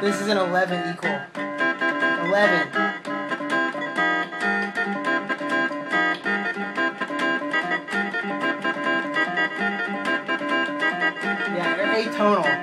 This is an 11 equal. 11. Yeah, you're atonal.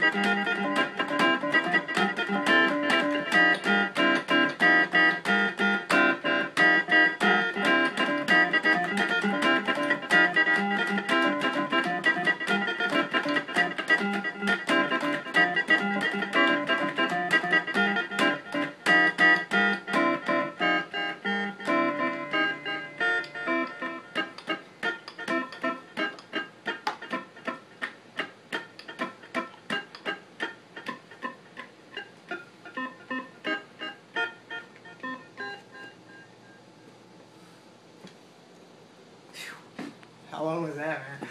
Long was that, man?